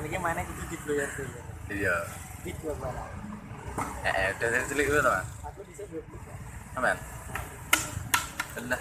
ini mana gitu di player tuh iya di apa eh eh, udah dari cilik itu teman aku bisa dua puluh aman benar